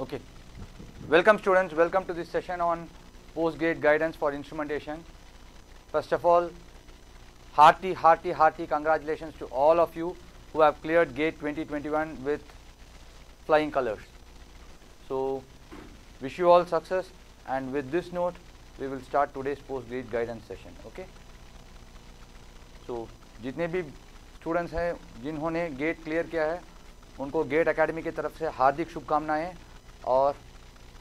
Okay. Welcome students, welcome to this session on post-grade guidance for instrumentation. First of all, hearty, hearty, hearty congratulations to all of you who have cleared GATE 2021 with flying colors. So, wish you all success and with this note, we will start today's post-grade guidance session. Okay. So, जितने भी students हैं जिन्होंने get clear किया है उनको gate academy की तरफ़ से हार्दिक शुभकामनाएँ और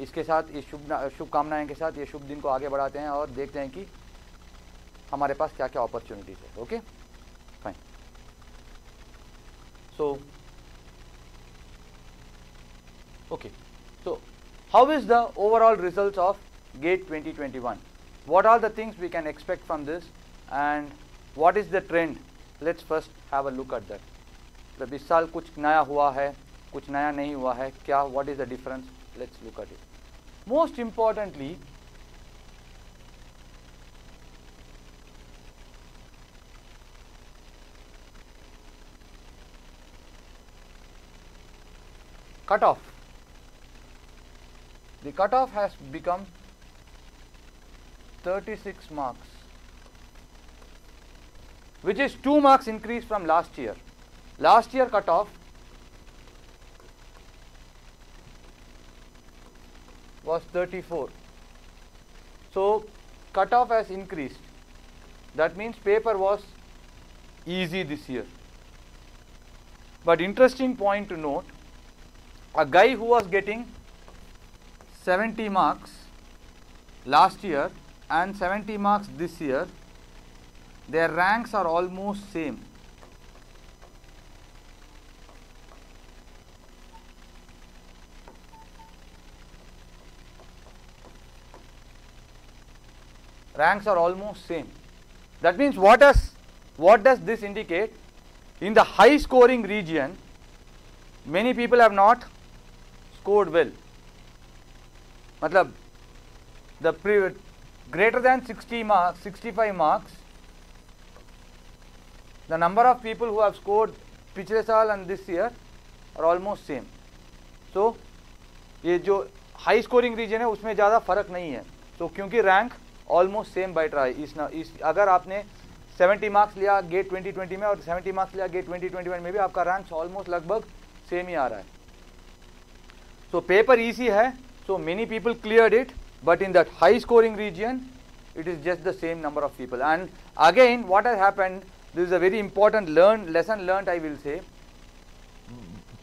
इसके साथ, इस शुभ शुभकामनाएँ के साथ, ये शुभ दिन को आगे बढ़ाते हैं और देखते हैं कि हमारे पास क्या क्या अपॉर्चुनिटीज़ है okay fine so okay so how is the overall result of GATE 2021? Twenty one what are the things we can expect from this and what is the trend let's first have a look at that मतलब इस साल कुछ नया हुआ है कुछ नया नहीं हुआ है, क्या what is the difference let's look at it most importantly cut off the cut off has become 36 marks which is two marks increase from last year last year cut off was 34 so cutoff has increased. That means paper was easy this year. But interesting point to note a guy who was getting 70 marks last year and 70 marks this year their ranks are almost same ranks are almost same that means what does what does this indicate in the high scoring region many people have not scored well matlab the pre- greater than 60 marks 65 marks the number of people who have scored पिछले साल and this year are almost same so ये जो high scoring reason है उसमें ज़्यादा फ़र्क नहीं है तो क्योंकि रैंक ऑलमोस्ट सेम बैठ रहा इस न, इस अगर आपने 70 मार्क्स लिया गेट 2020 में और 70 मार्क्स लिया गेट 2021 में भी आपका रैंक ऑलमोस्ट लगभग सेम ही आ रहा है। सो पेपर ईजी है। So many people clear it but in that high scoring region it is just the same number of people and again what as happen this is a very important learn lesson learn I will say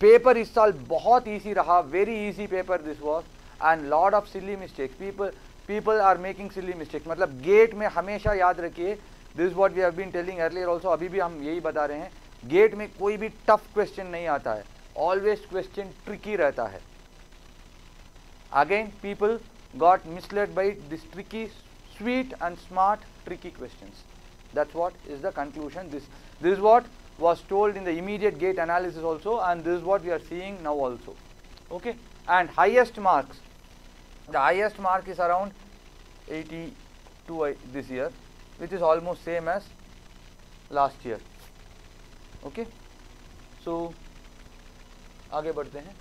paper इस साल बहुत easy रहा very easy paper this was and lot of silly mistake people people are making silly mistakes मतलब GATE में हमेशा याद रखिए this what we have been telling earlier also अभी भी हम यही बता रहे हैं गेट में कोई भी टफ क्वेश्चन नहीं आता है। ऑलवेज क्वेश्चन ट्रिकी रहता है। Again people got misled by this tricky sweet and smart tricky question that's what is the conclusion this this what was told in the immediate GATE analysis also and this what we are seeing now also okay and highest marks the highest mark is around 82 I- this year which is almost same as last year okay so आगे बढ़ते हैं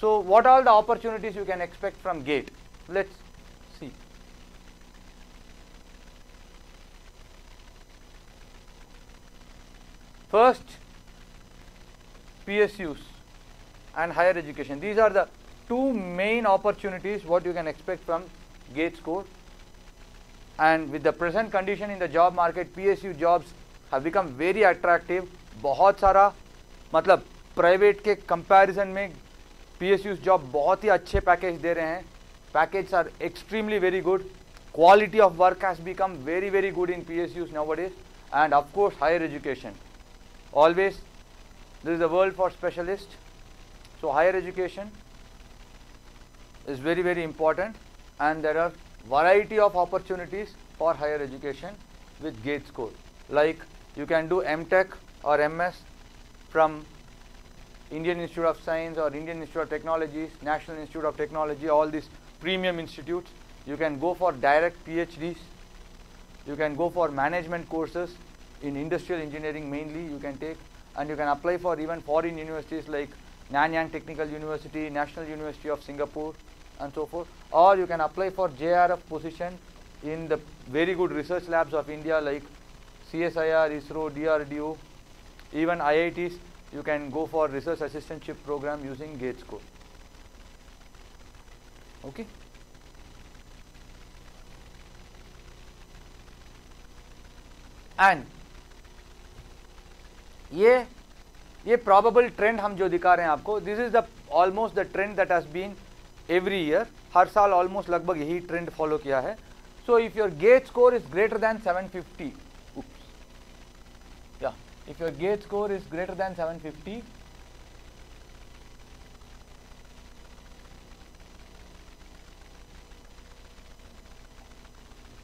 So, what are the opportunities you can expect from GATE? Let's see. First, PSUs and higher education. These are the two main opportunities what you can expect from GATE score. And with the present condition in the job market, PSU jobs have become very attractive. बहुत सारा मतलब private के comparison में P S use job बहुत ही अच्छे package दे रहे हैं package are extremely very good quality of work has become very very good in P S Us now days and of course higher education always this is the world for specialist so, higher education is very very important and there are variety of opportunities for higher education with gate score. like you can do MTech or MS from Indian Institute of Science or Indian Institute of Technologies, National Institute of Technology, all these premium institutes. You can go for direct PhDs, you can go for management courses in industrial engineering mainly you can take and you can apply for even foreign universities like Nanyang Technical University, National University of Singapore and so forth or you can apply for JRF position in the very good research labs of India like CSIR, ISRO, DRDO, even IITs you can go for research assistantship program using GATE score. Okay. And ये ये probable trend हम जो दिखा रहे हैं आपको this is the almost the trend that has been every year हर साल almost लगभग यही ट्रेंड फॉलो किया है. So if your GATE score is greater than 750 fifty या if your GATE score is greater than 750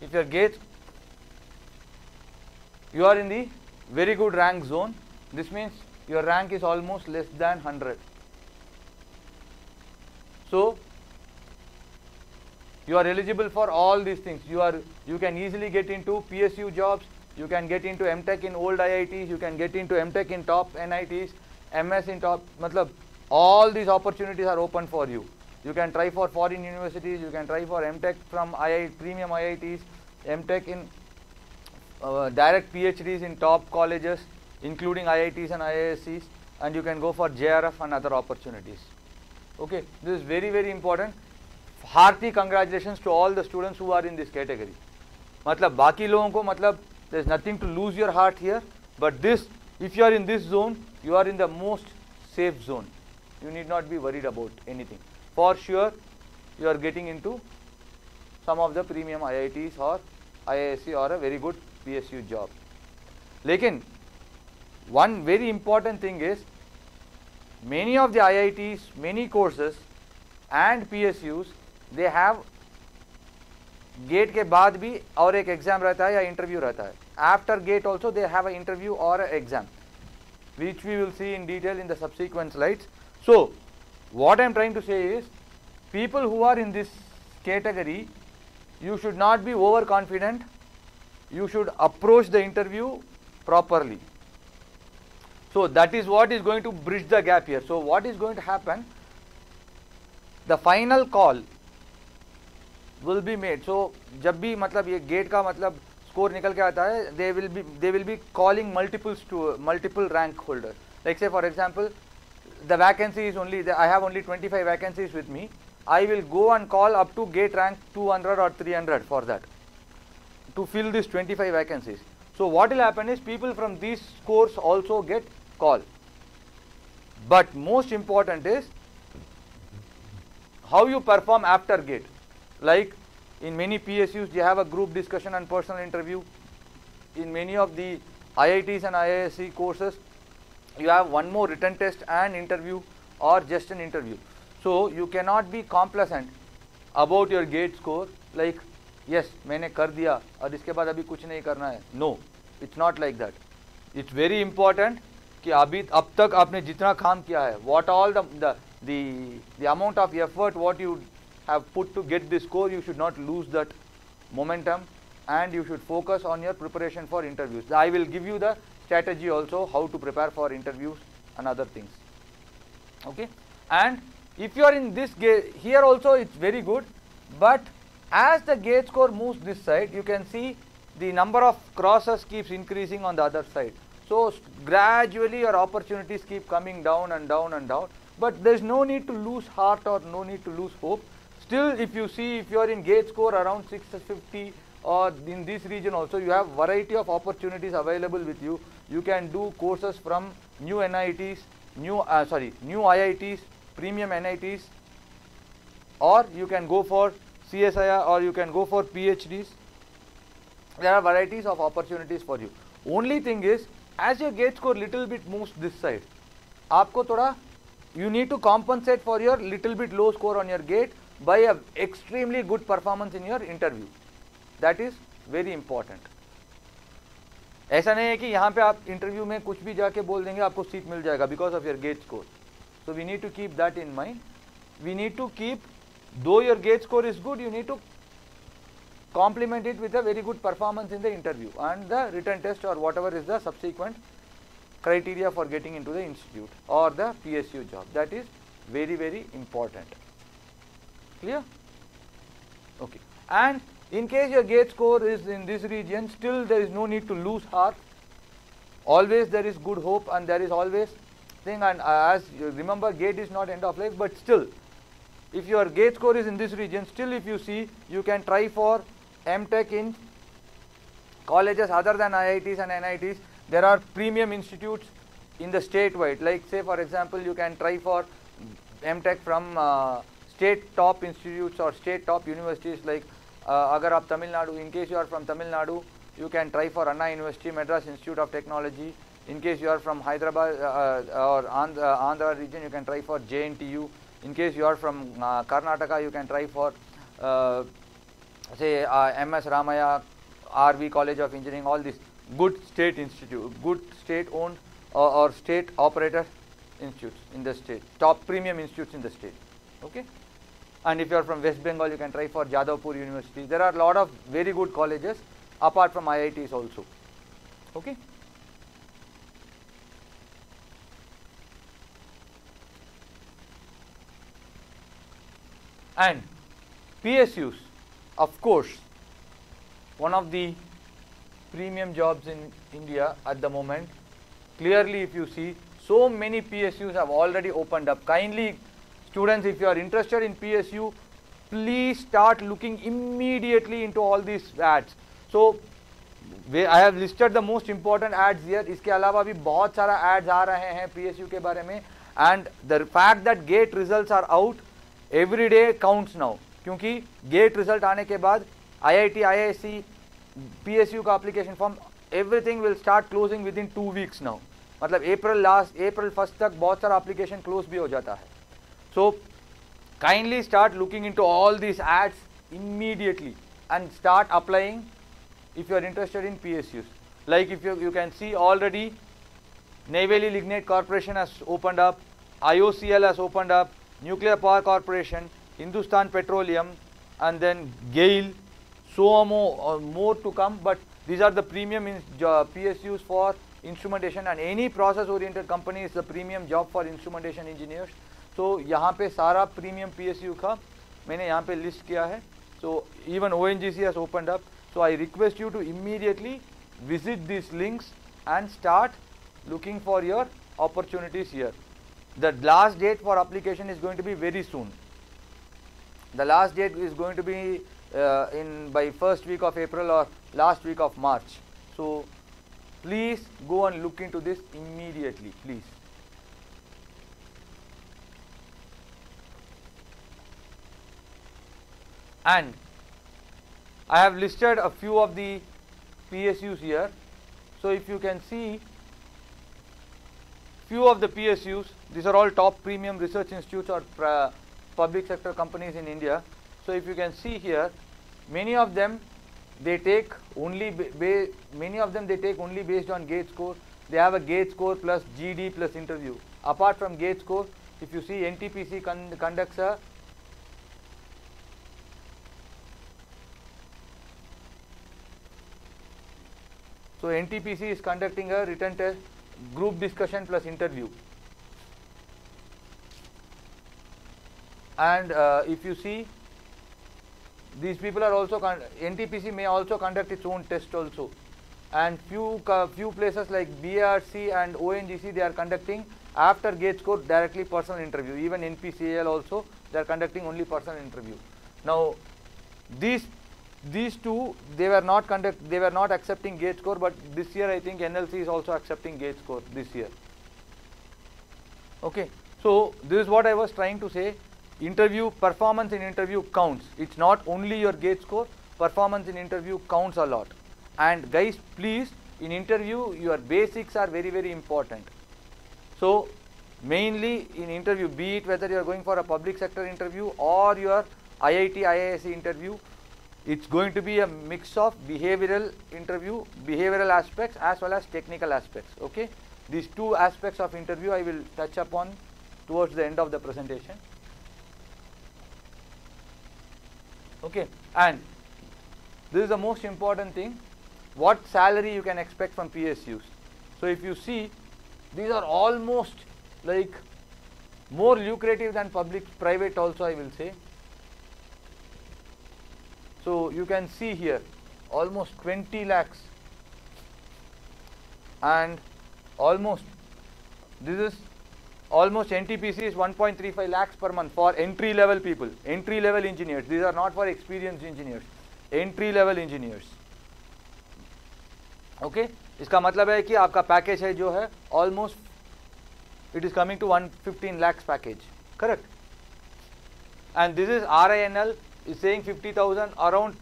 if your gauge, you are in the very good rank zone. This means your rank is almost less than 100 so you are eligible for all these things. You are you can easily get into psu jobs you can get into mtech in old iits you can get into mtech in top nits ms in top matlab all these opportunities are open for you. You can try for foreign universities you can try for mtech from IIT, premium iits mtech in uh, direct phds in top colleges including iits and iiscs and you can go for jrf and other opportunities okay this is very very important hearty congratulations to all the students who are in this category मतलब बाकी लोगों को मतलब there is nothing to lose your heart here but this if you are in this zone you are in the most safe zone you need not be worried about anything for sure you are getting into some of the premium IITs or IISc or a very good PSU job लेकिन one very important thing is many of the IITs many courses and PSUs they have gate के बाद भी और एक exam रहता है या interview रहता है after gate also they have a interview और exam which we will see in detail in the subsequent slides. So, what I am trying to say is people who are in this category you should not be overconfident you should approach the interview properly so that is what is going to bridge the gap here so what is going to happen the final call will be made so जब भी मतलब ये gate का मतलब score निकल के आता है they will be they will be calling multiples to multiple rank holder like say for example the vacancy is only the, I have only 25 vacancies with me I will go and call up to gate rank 200 or 300 for that to fill these 25 vacancies. So what will happen is people from these scores also get call. But most important is how you perform after gate. Like in many PSUs you have a group discussion and personal interview. In many of the IITs and IISc courses you have one more written test and interview or just an interview. So you cannot be complacent about your gate score like yes मैंने कर दिया और इसके बाद अभी कुछ नहीं करना है no it's not like that it's very important कि अभी अब तक आपने जितना काम किया है what all the the amount of effort what you have put to get this score you should not lose that momentum and you should focus on your preparation for interviews i will give you the strategy also how to prepare for interviews and other things okay and if you are in this gate here also it's very good but as the gate score moves this side you can see the number of crosses keeps increasing on the other side so gradually your opportunities keep coming down and down and down but there's no need to lose heart or no need to lose hope. Still if you see if you are in gate score around 650 or in this region also you have variety of opportunities available with you. You can do courses from new NITs new uh, sorry new IITs premium NITs or you can go for CSIR or you can go for PhDs there are varieties of opportunities for you. Only thing is as your GATE score little bit move this side आपको थोड़ा you need to compensate for your little bit low score on your GATE by a extremely good performance in your interview that is very important ऐसा नहीं है कि यहाँ पे आप interview में कुछ भी जाके बोल देंगे, आपको सीट मिल जाएगा because of your GATE score so we need to keep that in mind we need to keep though your GATE score is good you need to complement it with a very good performance in the interview and the written test or whatever is the subsequent criteria for getting into the institute or the PSU job. That is very very important. Clear? Okay. And in case your gate score is in this region, still there is no need to lose heart. Always there is good hope and there is always thing and uh, as you remember gate is not end of life but still if your gate score is in this region still if you see you can try for MTech in colleges other than IITs and NITs there are premium institutes in the state wide like say for example you can try for MTech from uh, state top institutes or state top universities like uh, agar aap Tamil Nadu in case you are from Tamil Nadu you can try for Anna University Madras Institute of Technology. In case you are from Hyderabad uh, or Andhra, Andhra region you can try for JNTU in case you are from uh, Karnataka you can try for uh, say uh, MS Ramaiah RV College of Engineering all these good state institute good state owned or, or state operator institutes in the state top premium institutes in the state okay? And if you are from West Bengal you can try for Jadavpur University. There are a lot of very good colleges apart from IITs also okay? And PSUs of course one of the premium jobs in India at the moment clearly if you see so many PSUs have already opened up kindly students if you are interested in PSU please start looking immediately into all these ads so I have listed the most important ads here इसके अलावा भी बहुत सारा ads आ रहे हैं PSU के बारे में and the fact that gate results are out every day counts now क्योंकि गेट रिज़ल्ट आने के बाद आईआईटी आईआईएससी पीएसयू का application form everything will start closing within two weeks now मतलब अप्रैल लास्ट अप्रैल फ़र्स्ट तक बहुत सारा application close भी हो जाता है। So kindly start looking into all this ads immediately and start applying if you are interested in P S U like if you you can see already Neyveli Lignite Corporation has opened up I O C L has open up Nuclear Power Corporation Hindustan Petroleum and then GAIL, so more, uh, more to come but these are the premium in, uh, PSUs for instrumentation and any process oriented company is the premium job for instrumentation engineers. So यहाँ पे सारा premium PSU का मैंने यहाँ पे list किया है. So even ONGC has opened up. So I request you to immediately visit these links and start looking for your opportunities here. The last date for application is going to be very soon. The last date is going to be uh, in by first week of April or last week of March. So please go and look into this immediately, please. And I have listed a few of the PSUs here. So if you can see few of the PSUs, these are all top premium research institutes or public sector companies in India. So if you can see here, many of them they take only many of them they take only based on gate score. They have a gate score plus GD plus interview. Apart from gate score, if you see NTPC con conducts a So NTPC is conducting a written test, group discussion plus interview. And uh, if you see, these people are also NTPC may also conduct its own test also. And few uh, few places like BRC and ONGC they are conducting after gate score directly personal interview. Even NPCL also they are conducting only personal interview. Now these these two they were not conduct they were not accepting gate score but this year I think NLC is also accepting gate score this year okay so this is what I was trying to say interview performance in interview counts it's not only your gate score performance in interview counts a lot and guys please in interview your basics are very very important so mainly in interview be it whether you are going for a public sector interview or your IIT IISc interview it's going to be a mix of behavioral interview, behavioral aspects as well as technical aspects. Okay, these two aspects of interview I will touch upon towards the end of the presentation. Okay, and this is the most important thing. What salary you can expect from PSUs? So if you see, these are almost like more lucrative than public private also I will say. So you can see here almost 20 lakhs and almost this is almost NTPC is 1.35 lakhs per month for entry level people, entry level engineers. These are not for experienced engineers, entry level engineers. Okay okay? इसका मतलब है कि आपका package है जो है almost it is coming to 115 lakhs package correct and this is RINL is saying 50,000 around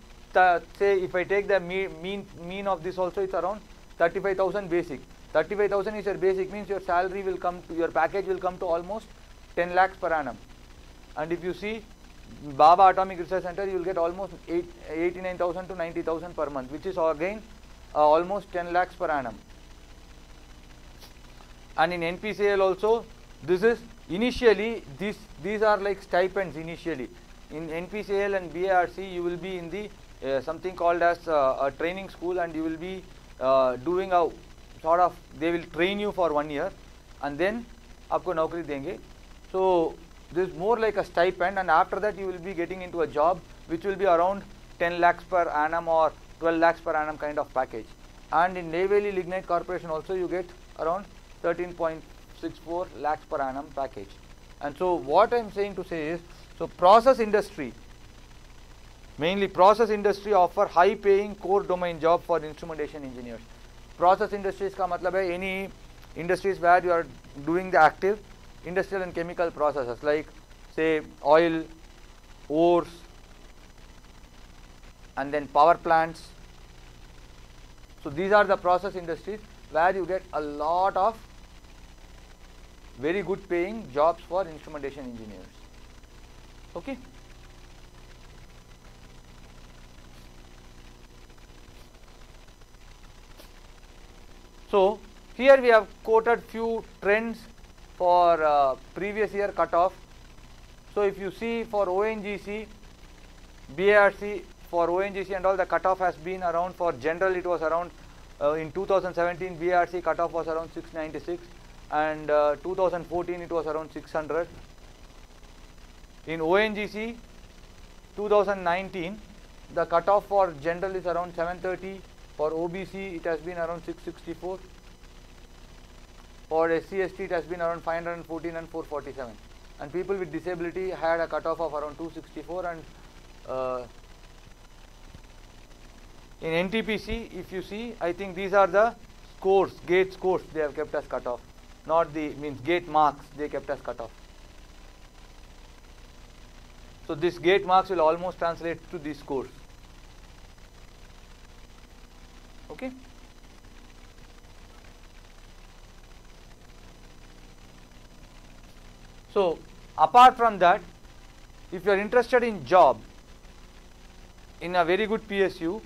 say if I take the mean mean of this also it's around 35,000 basic 35,000 is your basic means your salary will come to your package will come to almost 10 lakhs per annum. And if you see Bhabha Atomic Research Center you will get almost 89,000 to 90,000 per month which is again uh, almost 10 lakhs per annum. And in NPCL also this is initially this these are like stipends initially. In NPCL and BARC you will be in the uh, something called as uh, a training school and you will be uh, doing a sort of they will train you for one year and then आपको नौकरी देंगे so this is more like a stipend and after that you will be getting into a job which will be around 10 lakhs per annum or 12 lakhs per annum kind of package and in Neyveli Lignite Corporation also you get around 13.64 lakhs per annum package and so what I am saying to say is so process industry mainly process industry offer high paying core domain job for instrumentation engineers process industries ka matlab hai any industries where you are doing the active industrial and chemical processes like say oil ores and then power plants. So these are the process industries where you get a lot of very good paying jobs for instrumentation engineers. Okay So, here we have quoted few trends for uh, previous year cutoff. So, if you see for ONGC, BARC for ONGC and all the cutoff has been around for general it was around uh, in 2017 BARC cutoff was around 696 and uh, 2014 it was around 600. In ONGC 2019 the cutoff for general is around 730 for OBC it has been around 664. For SC ST it has been around 514 and 447. And people with disability had a cutoff of around 264 and uh, in NTPC if you see I think these are the scores, gate scores they have kept as cutoff not the means gate marks they kept as cutoff. So this gate marks will almost translate to these scores. Okay? So apart from that if you are interested in job in a very good PSU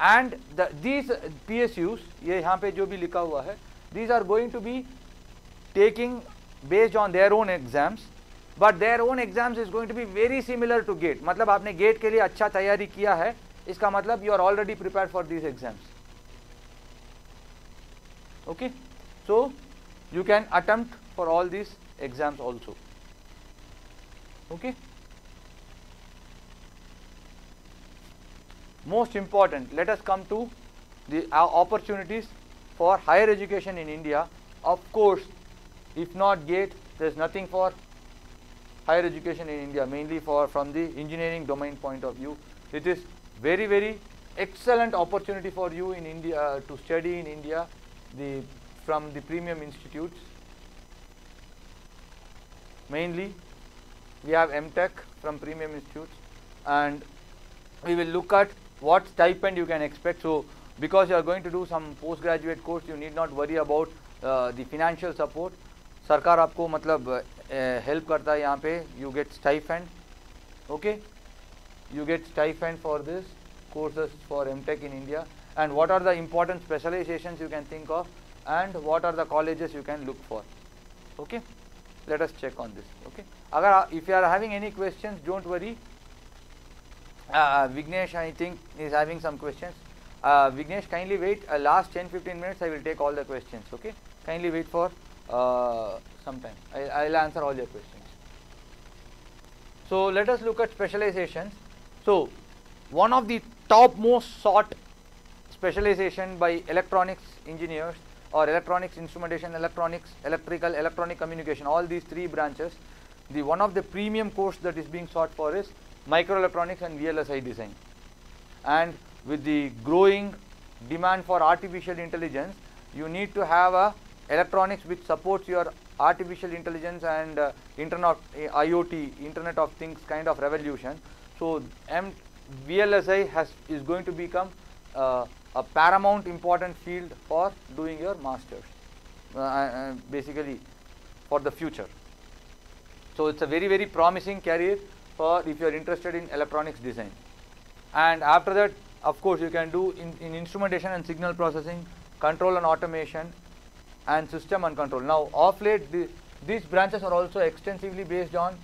and these P ये यहाँ पर जो भी लिखा हुआ है these are going to be taking based on their own exams but their own exams is going to be very similar to GATE मतलब आपने गेट के लिए अच्छा तैयारी किया है, इसका मतलब you are already prepare for these exams okay? So you can attempt for all these exams also. Okay? Most important let us come to the uh, opportunities for higher education in India. Of course if not GATE there is nothing for higher education in India mainly for from the engineering domain point of view. It is very very excellent opportunity for you in India uh, to study in India the from the premium institutes mainly we have MTech from premium institutes and we will look at what stipend you can expect so because you are going to do some postgraduate course you need not worry about uh, the financial support सरकार आपको मतलब help करता है यहाँ पे you get stipend okay you get stipend for this courses for MTech in India and what are the important specializations you can think of and what are the colleges you can look for. Okay? Let us check on this. Okay? Agar if you are having any questions don't worry. Uh, Vignesh I think is having some questions. Uh, Vignesh kindly wait. Uh, last 10 15 minutes I will take all the questions. Okay? Kindly wait for uh, sometime. I, will answer all your questions. So let us look at specializations. So one of the top most sought specialization by electronics engineers or electronics instrumentation, electronics, electrical, electronic communication, all these three branches, the one of the premium course that is being sought for is microelectronics and VLSI design. And with the growing demand for artificial intelligence, you need to have a electronics which supports your artificial intelligence and uh, internet uh, IoT, Internet of Things kind of revolution. So M VLSI has is going to become uh, a paramount important field for doing your masters, uh, uh, basically for the future. So it's a very very promising career for if you are interested in electronics design. And after that, of course, you can do in, in instrumentation and signal processing, control and automation, and system and control. Now, of late, the, these branches are also extensively based on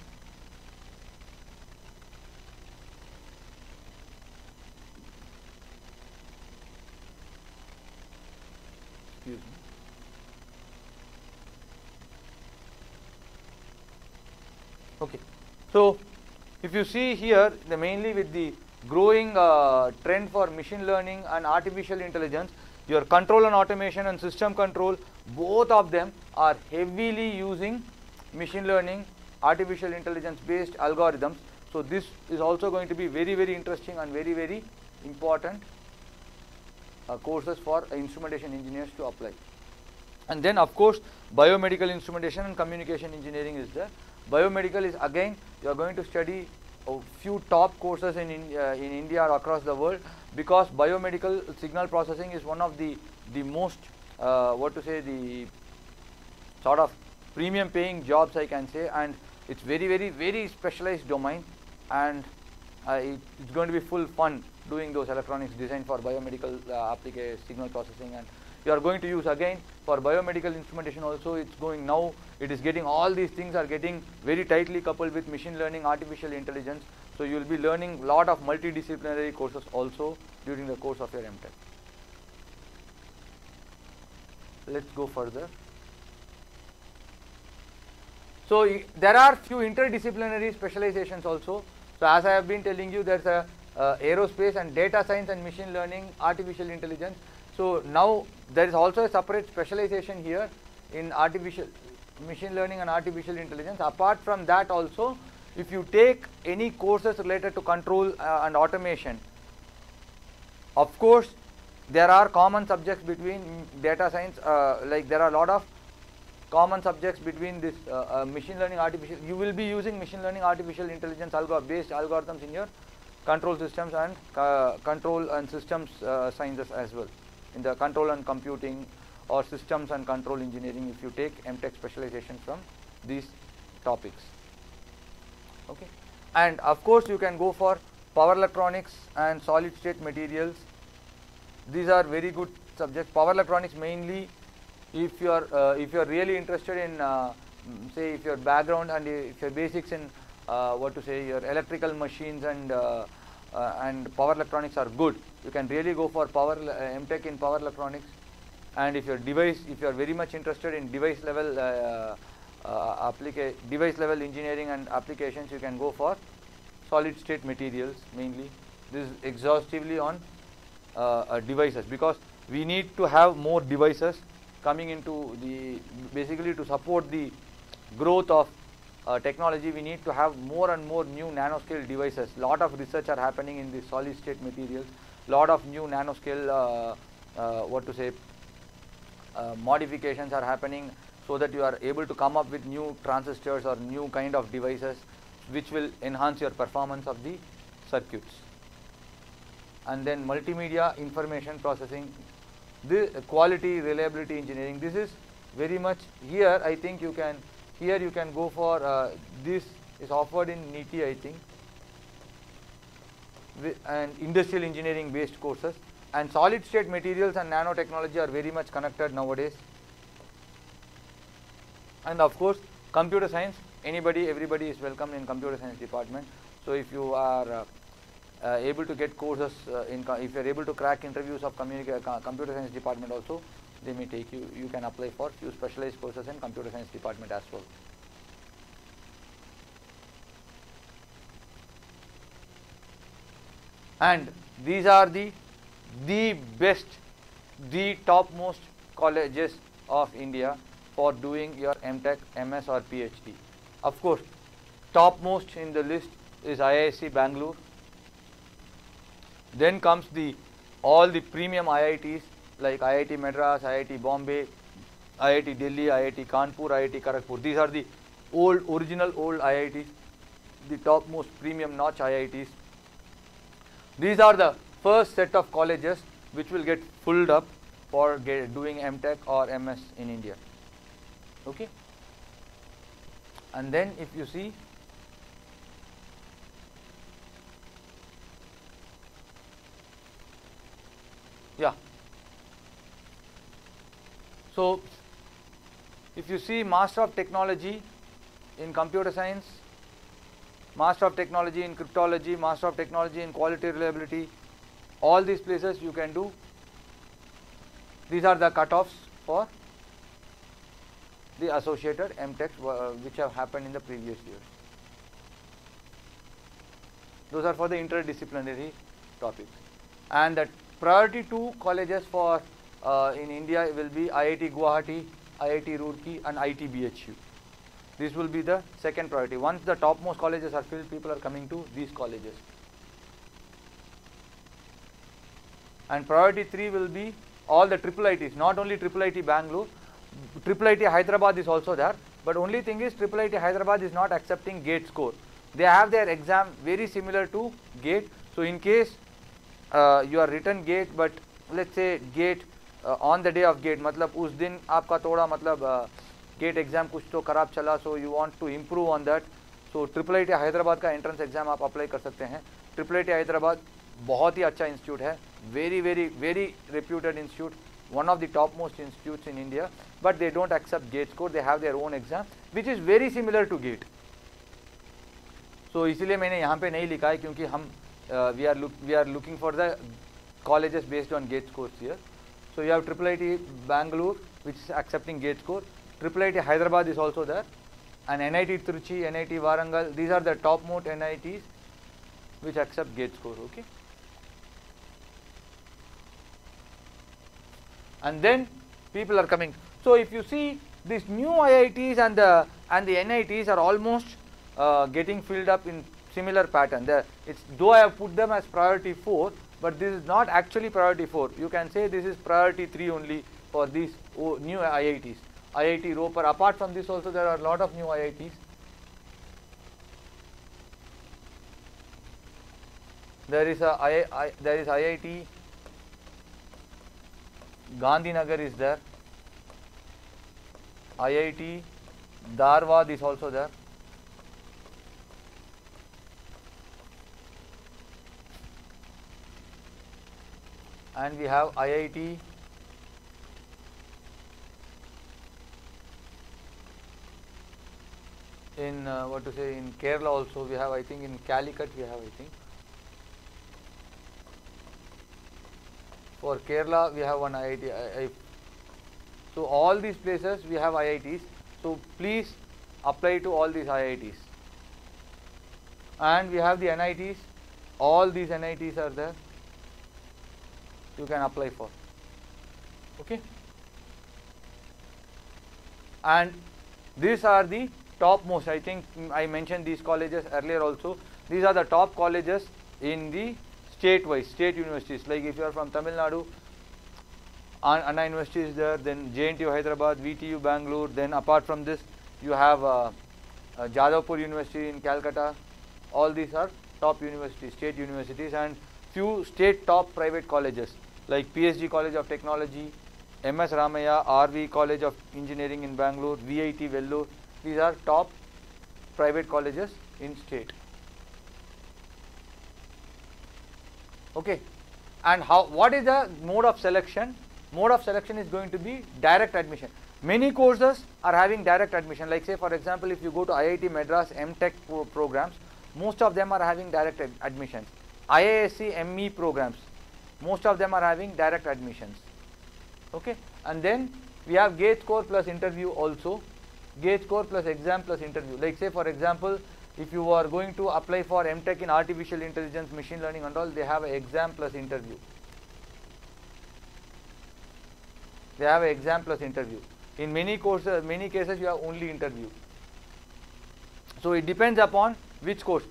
Okay. So, if you see here, the mainly with the growing uh, trend for machine learning and artificial intelligence, your control and automation and system control, both of them are heavily using machine learning, artificial intelligence based algorithms. So this is also going to be very, very interesting and very, very important uh, courses for instrumentation engineers to apply. And then of course, biomedical instrumentation and communication engineering is there. Biomedical is again, you are going to study a few top courses in, in, uh, in India or across the world because biomedical signal processing is one of the, the most, uh, what to say, the sort of premium paying jobs I can say and it's very, very, very specialized domain and uh, it, it's going to be full fun doing those electronics design for biomedical uh, application signal processing and you are going to use again for biomedical instrumentation also it's going now it is getting all these things are getting very tightly coupled with machine learning artificial intelligence. So you will be learning lot of multidisciplinary courses also during the course of your MTech let's go further. So there are few interdisciplinary specializations also. So as I have been telling you there's a uh, aerospace and data science and machine learning artificial intelligence. So now there is also a separate specialization here in artificial machine learning and artificial intelligence. Apart from that also, if you take any courses related to control uh, and automation, of course, there are common subjects between data science, uh, like there are a lot of common subjects between this uh, uh machine learning artificial, you will be using machine learning artificial intelligence algor based algorithms in your control systems and uh, control and systems uh, sciences as well in the control and computing or systems and control engineering if you take MTech specialization from these topics. Okay. And of course, you can go for power electronics and solid state materials. These are very good subjects. Power electronics mainly if you are uh, if you are really interested in uh, say if your background and if your basics in uh, what to say your electrical machines and uh, uh, and power electronics are good you can really go for power uh, MTech in power electronics and if your device if you are very much interested in device level uh, uh, device level engineering and applications you can go for solid state materials mainly. This is exhaustively on uh, uh, devices because we need to have more devices coming into the basically to support the growth of uh, technology we need to have more and more new nanoscale devices. Lot of research are happening in the solid state materials. Lot of new nanoscale uh, uh, what to say uh, modifications are happening so that you are able to come up with new transistors or new kind of devices which will enhance your performance of the circuits. And then multimedia information processing the quality reliability engineering this is very much here I think you can here you can go for uh, this is offered in NITI I think and industrial engineering based courses and solid state materials and nanotechnology are very much connected nowadays and of course computer science anybody everybody is welcome in computer science department so if you are uh, uh, able to get courses uh, in if you are able to crack interviews of computer science department also they may take you, you can apply for few specialized courses in computer science department as well. And these are the, the best, the topmost colleges of India for doing your MTech, MS or PhD. Of course, topmost in the list is IISc Bangalore. Then comes the all the premium IITs like IIT Madras, IIT Bombay, IIT Delhi, IIT Kanpur, IIT Kharagpur. These are the old, original old IITs, the topmost premium notch IITs. These are the first set of colleges which will get filled up for doing MTech or MS in India. Okay. And then if you see yeah so if you see master of technology in computer science master of technology in cryptology master of technology in quality reliability all these places you can do these are the cutoffs for the associated MTech uh, which have happened in the previous years. Those are for the interdisciplinary topics. And the priority two colleges for uh, in India will be IIT Guwahati, IIT Roorkee and IIT BHU. This will be the second priority. Once the topmost colleges are filled, people are coming to these colleges. And priority three will be all the triple ITs, not only triple IT Bangalore, triple IT Hyderabad is also there. But only thing is triple IT Hyderabad is not accepting gate score. They have their exam very similar to gate. So in case uh, you are written gate, but let's say gate uh, on the day of gate, मतलब उस दिन आपका थोड़ा मतलब gate exam कुछ तो खराब चला so you want to improve on that so triple I Hyderabad का एंट्रेंस एग्ज़ाम आप अप्लाई कर सकते हैं ट्रिपल आई हैदराबाद बहुत ही अच्छा इंस्टीट्यूट है. Very very very reputed institute one of the top most institute in India but they don't accept GATE score they have their own exam which is very similar to GATE so इसीलिए मैंने यहाँ पे नहीं लिखा है क्योंकि हम we are we are looking for the colleges based on GATE score year so you have triple I T Bangalore which is accepting GATE score triple I T Hyderabad is also there and N I T Trichy N I T Warangal these are the top most N I Ts which accept GATE score okay? And then people are coming. So if you see these new IITs and the and the NITs are almost uh, getting filled up in similar pattern. The, it's though I have put them as priority four, but this is not actually priority four. You can say this is priority three only for these new IITs. IIT Ropar. Apart from this, also there are a lot of new IITs. There is a I, I, there is IIT Gandhinagar is there. IIT Dharwad is also there. And we have IIT in uh, what to say in Kerala also we have I think in Calicut we have I think For Kerala, we have one IIT. So all these places we have IITs. So please apply to all these IITs. And we have the NITs. All these NITs are there. You can apply for. Okay. And these are the topmost. I think I mentioned these colleges earlier also. These are the top colleges in the state-wise, state universities. Like if you are from Tamil Nadu, Anna University is there, then JNTU Hyderabad, VTU Bangalore, then apart from this, you have uh, uh, Jadavpur University in Calcutta. All these are top universities, state universities, and few state top private colleges like PSG College of Technology, MS Ramaiah, RV College of Engineering in Bangalore, VIT Vellore. These are top private colleges in state. Okay. And how what is the mode of selection? Mode of selection is going to be direct admission. Many courses are having direct admission. Like say for example if you go to IIT Madras MTech pro programs most of them are having direct ad admissions. IISc ME programs most of them are having direct admissions. Okay. And then we have gate score plus interview also. Gate score plus exam plus interview. Like say for example if you are going to apply for mtech in artificial intelligence machine learning and all they have an exam plus interview. They have an exam plus interview. In many courses many cases you have only interview. So it depends upon which course.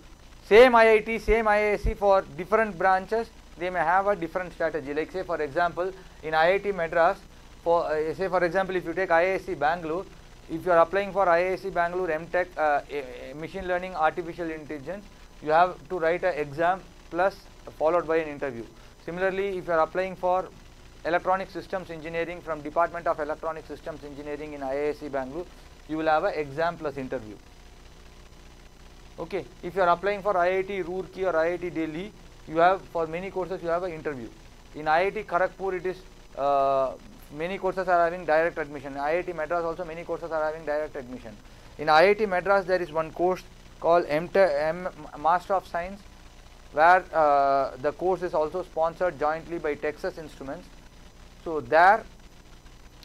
Same iit same iisc for different branches they may have a different strategy. Like say for example in iit madras for uh, say for example if you take iisc bangalore if you are applying for iisc bangalore mtech uh, machine learning artificial intelligence you have to write an exam plus followed by an interview. Similarly if you are applying for electronic systems engineering from department of electronic systems engineering in iisc bangalore you will have an exam plus interview. Okay if you are applying for iit roorkee or iit delhi you have for many courses you have an interview. In iit kharagpur it is uh, many courses are having direct admission in iit madras also many courses are having direct admission in iit madras there is one course called M, M master of science where uh, the course is also sponsored jointly by texas instruments so there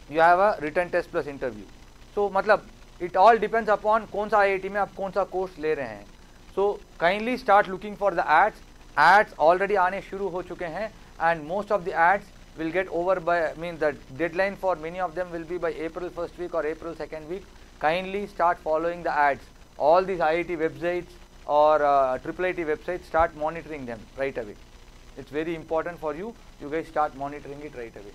you have a written test plus interview so मतलब it all depends upon कौन सा IIT में आप कौन सा course ले रहे हैं so kindly start looking for the ads ads already आने शुरू हो चुके हैं and most of the ads will get over by I mean the deadline for many of them will be by April first week or April second week. Kindly start following the ads. All these IIT websites or uh, IIIT websites start monitoring them right away. It's very important for you. You guys start monitoring it right away.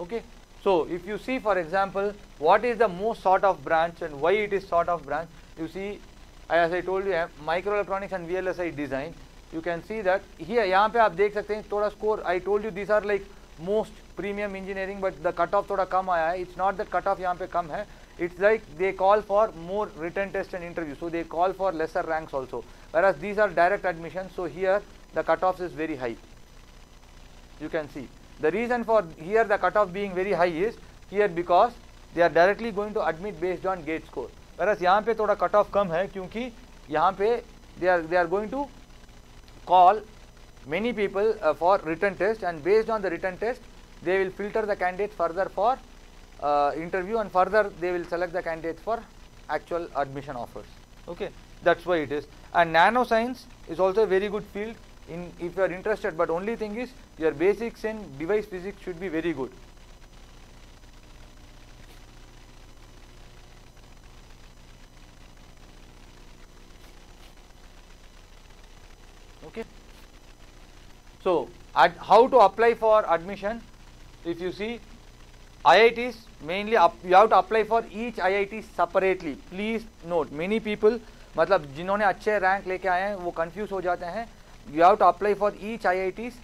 Okay? So if you see for example what is the most sort of branch and why it is sort of branch you see as i told you microelectronics and vlsi design you can see that ये यहाँ पे आप देख सकते हैं, थोड़ा score I told you this are like most premium engineering but the cut off थोड़ा कम आया है. It's not that cut off यहाँ पे कम है. It's like they call for more written test and interview so they call for lesser ranks also whereas these are direct admission so here the cut off is very high you can see the reason for here the cut off being very high is here because they are directly going to admit based on GATE score whereas यहाँ पे थोड़ा cut off कम है, क्योंकि यहाँ पे they are they are going to call many people uh, for written test and based on the written test they will filter the candidates further for uh, interview and further they will select the candidates for actual admission offers. Okay that's why it is. And nanoscience is also a very good field in if you are interested but only thing is your basics in device physics should be very good so ad, how to apply for admission if you see IITs mainly up, you have to apply for each IIT separately please note many people मतलब जिन्होंने अच्छे rank लेके आए हैं वो confuse हो जाते हैं you have to apply for each IITs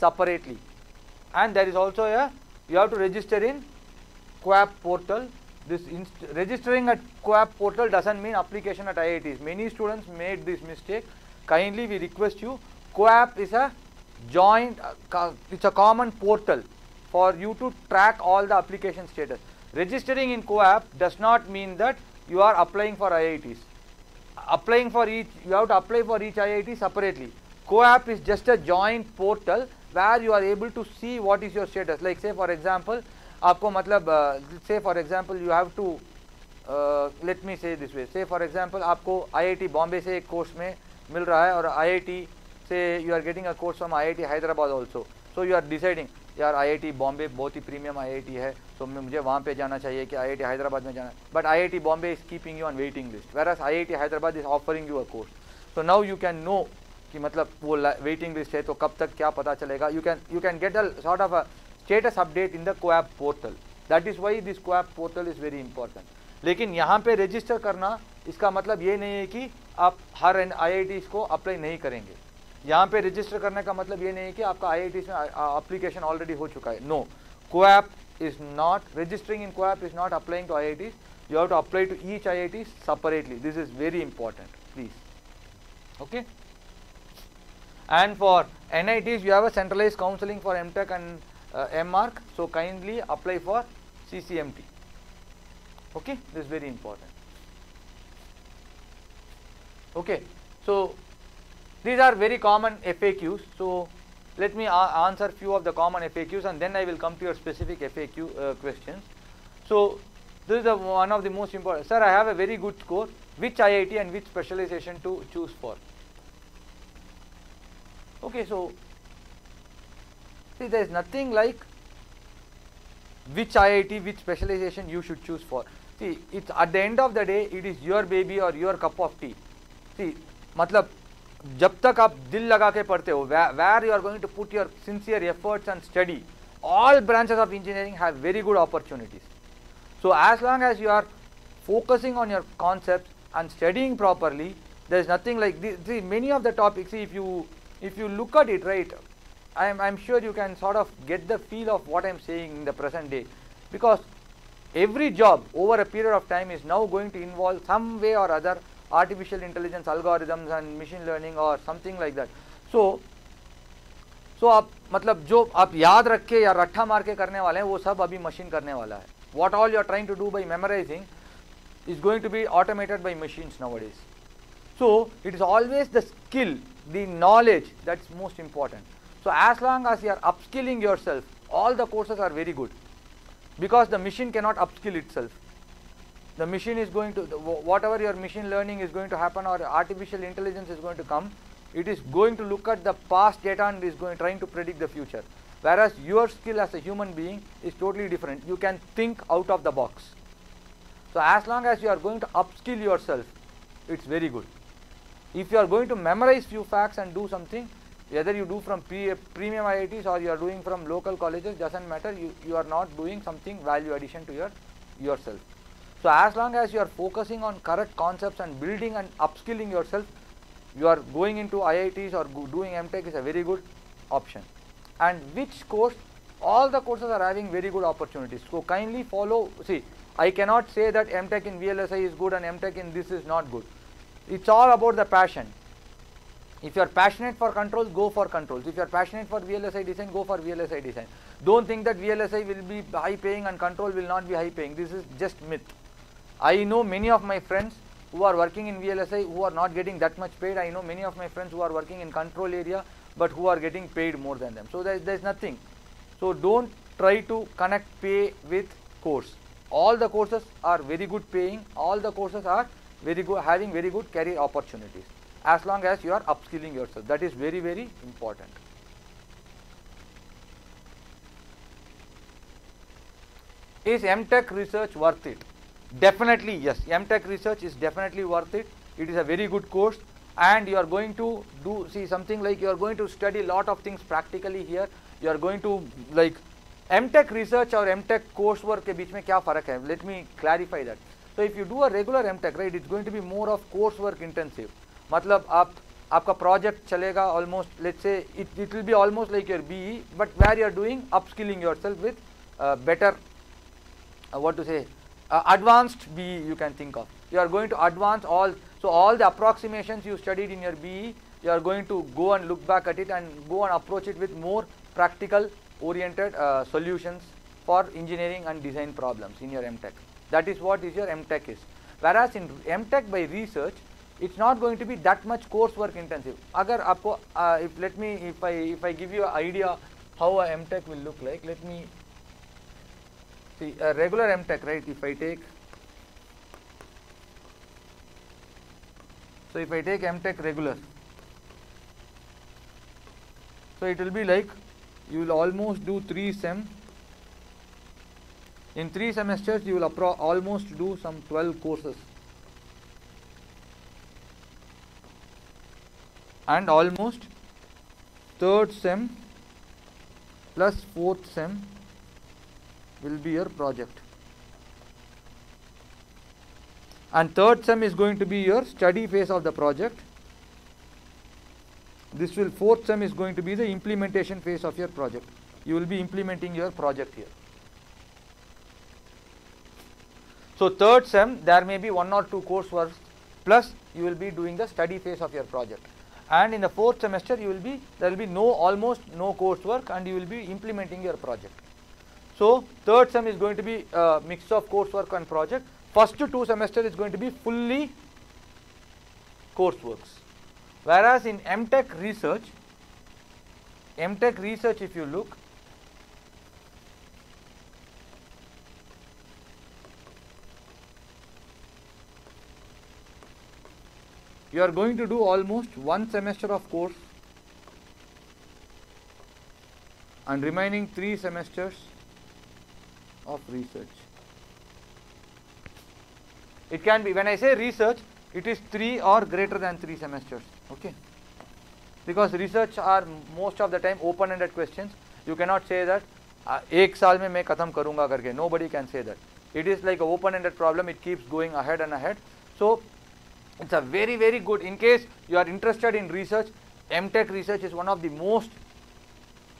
separately and there is also a you have to register in QAP portal this registering at QAP portal doesn't mean application at IITs many students made this mistake kindly we request you QAP is a joint uh, co- it's a common portal for you to track all the application status registering in QAP does not mean that you are applying for IITs applying for each you have to apply for each IIT separately CoApp is just a joint portal where you are able to see what is your status like say for example आपको मतलब uh, say for example you have to uh, let me say this way say for example आपको IIT Bombay से एक course में मिल रहा है और IIT से you are getting a course from IIT Hyderabad also. So you are deciding, यार IIT Bombay बहुत ही प्रीमियम IIT है तो मैं, मुझे वहाँ पे जाना चाहिए कि IIT हैदराबाद में जाना but IIT Bombay is keeping you on waiting list where IIT Hyderabad is offering you a course so now you can know कि मतलब वो वेटिंग लिस्ट है तो कब तक क्या पता चलेगा। You can you can get a sort of a status update in the COAP portal that is why this COAP portal is very important लेकिन यहाँ पे रजिस्टर करना, इसका मतलब ये नहीं है कि आप हर आई को अप्लाई नहीं करेंगे। यहाँ पे रजिस्टर करने का मतलब ये नहीं है कि आपका आई में अप्लीकेशन ऑलरेडी हो चुका है। No COAP is not registering in COAP is not applying to I you have to apply to each I separately this is very important please okay and for N I you have a centralized counselling for M tech and M so kindly apply for C C M T okay this very important okay so These are very common FAQs. So let me uh, answer few of the common FAQs and then I will come to your specific FAQ uh, questions. So this is the, one of the most important. Sir, I have a very good score. Which IIT and which specialization to choose for? Okay, so see, there is nothing like which IIT, which specialization you should choose for. See, it's at the end of the day, it is your baby or your cup of tea. See, matlab जब तक आप दिल लगा के पढ़ते हो where you are going to put your sincere efforts and study, all branches of engineering have very good opportunities. So as long as you are focusing on your concepts and studying properly, there is nothing like this. See, many of the topics, see, if you if you look at it right, I'm, I'm sure you can sort of get the feel of what I'm saying in the present day because every job over a period of time is now going to involve some way or other artificial intelligence algorithms and machine learning or something like that. So, so आप मतलब जो आप याद रख के या रट्ठा मार के करने वाले हैं वो सब अभी मशीन करने वाला है what all you are trying to do by memorizing is going to be automated by machines nowadays. So, it is always the skill, the knowledge that's most important. So, as long as you are upskilling yourself, all the courses are very good because the machine cannot upskill itself. The machine is going to, whatever your machine learning is going to happen or artificial intelligence is going to come, it is going to look at the past data and is going trying to predict the future. Whereas your skill as a human being is totally different. You can think out of the box. So as long as you are going to upskill yourself, it's very good. If you are going to memorize few facts and do something, whether you do from premium IITs or you are doing from local colleges, doesn't matter. You, you are not doing something value addition to your yourself. So as long as you are focusing on correct concepts and building and upskilling yourself, you are going into IITs or doing MTech is a very good option. And which course? All the courses are having very good opportunities. So kindly follow. See, I cannot say that MTech in VLSI is good and MTech in this is not good. It's all about the passion. If you are passionate for controls, go for controls. If you are passionate for VLSI design, go for VLSI design. Don't think that VLSI will be high paying and control will not be high paying. This is just myth. I know many of my friends who are working in VLSI who are not getting that much paid. I know many of my friends who are working in control area but who are getting paid more than them. So there is, nothing. So don't try to connect pay with course. All the courses are very good paying. All the courses are very good having very good career opportunities as long as you are upskilling yourself. That is very, very important. Is MTech research worth it? Definitely yes, MTech research is definitely worth it. It is a very good course and you are going to do see something like you are going to study lot of things practically here. You are going to like MTech research or MTech coursework के बीच में क्या फ़र्क है? Let me clarify that. So if you do a regular MTech, right, it's going to be more of coursework intensive. मतलब आप आपका project चलेगा almost let's say it it will be almost like your BE, but where you are doing upskilling yourself with uh, better uh, what to say uh, advanced BE you can think of. You are going to advance all so all the approximations you studied in your BE, you are going to go and look back at it and go and approach it with more practical oriented uh, solutions for engineering and design problems in your MTech. That is what is your MTech is. Whereas in MTech by research, it's not going to be that much coursework intensive. Agar uh, if let me, if I if I give you an idea how a MTech will look like, let me see a regular MTech, right? If I take, so if I take MTech regular, so it will be like you will almost do three sem in three semesters, you will almost do some 12 courses. And almost third sem plus fourth sem will be your project. And third sem is going to be your study phase of the project. This will fourth sem is going to be the implementation phase of your project. You will be implementing your project here. So third sem there may be one or two coursework plus you will be doing the study phase of your project and in the fourth semester you will be there will be no almost no coursework and you will be implementing your project. So third sem is going to be a mix of coursework and project. First two semester is going to be fully courseworks. Whereas in MTech research, MTech research if you look, you are going to do almost one semester of course and remaining three semesters of research. It can be, when I say research, it is three or greater than three semesters, okay? Because research are most of the time open-ended questions. You cannot say that uh, एक साल में मैं खत्म करूंगा करके. Nobody can say that. It is like a open-ended problem. It keeps going ahead and ahead. So it's a very very good. In case you are interested in research, MTech research is one of the most